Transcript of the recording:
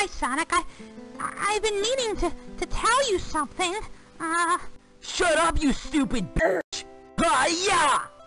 Hi, Sonic. I, I've been needing to to tell you something. Uh. Shut up, you stupid bitch! Ah, yeah!